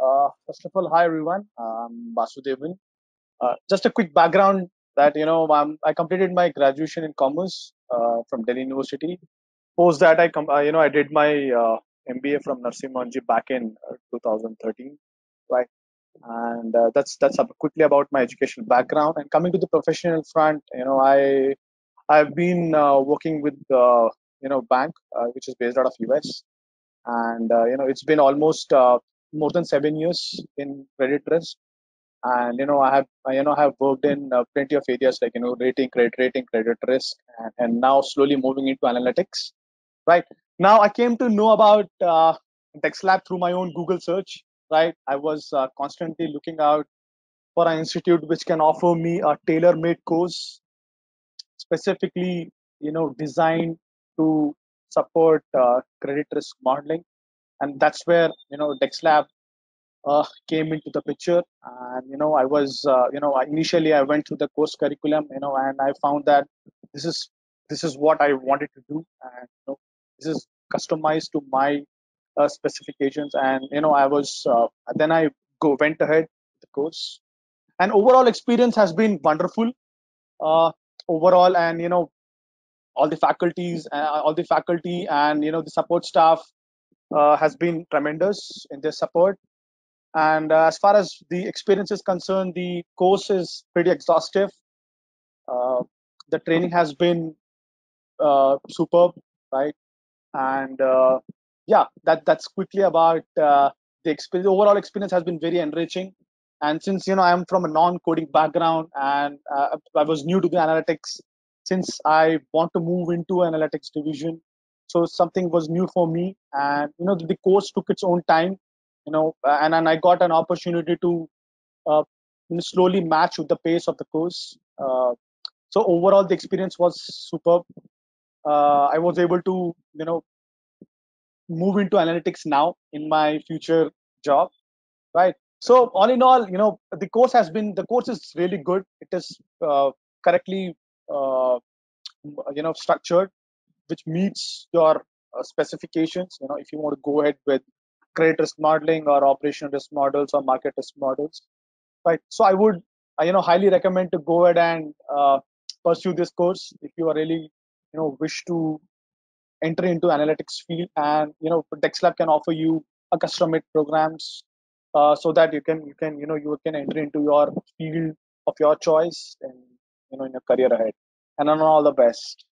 Uh, first of all, hi everyone. I'm Vasudevan. Uh, just a quick background that you know I'm, I completed my graduation in commerce uh, from Delhi University. Post that I com- uh, you know I did my uh, MBA from Narsee Monjee back in uh, 2013, right? And that's that's quickly about my educational background. And coming to the professional front, you know I I've been working with you know bank which is based out of US and you know it's been almost more than seven years in credit risk and you know i have I, you know have worked in uh, plenty of areas like you know rating credit rating credit risk and, and now slowly moving into analytics. Right. Now i came to know about uh, dexlab through my own google search. Right. I was uh, constantly looking out for an institute which can offer me a tailor-made course specifically you know designed to support uh, credit risk modeling and that's where you know dexlab uh, came into the picture. And you know i was uh, you know initially i went through the course curriculum you know and i found that this is this is what i wanted to do. And you know, this is customized to my uh, specifications. And you know i was uh, then i go went ahead with the course. And overall experience has been wonderful. Uh, overall and you know all the faculties uh, all the faculty and you know the support staff uh, has been tremendous in their support and uh, as far as the experience is concerned, the course is pretty exhaustive. Uh, the training has been uh, superb, right? And uh, yeah, that that's quickly about uh, the experience. The overall experience has been very enriching. And since you know I'm from a non-coding background and I was new to the analytics, since I want to move into analytics division, so something was new for me. And you know the course took its own time you know and, and i got an opportunity to uh, slowly match with the pace of the course. Uh, so overall the experience was superb. Uh, i was able to you know move into analytics now in my future job right? So all in all you know the course has been the course is really good. It is uh, correctly uh, you know structured which meets your uh, specifications you know if you want to go ahead with credit risk modeling or operational risk models or market risk models. Right. So i would you know highly recommend to go ahead and uh, pursue this course if you are really you know wish to enter into analytics field and you know dexlab can offer you a custom made programs uh, so that you can you can you know you can enter into your field of your choice and you know in your career ahead. And on all the best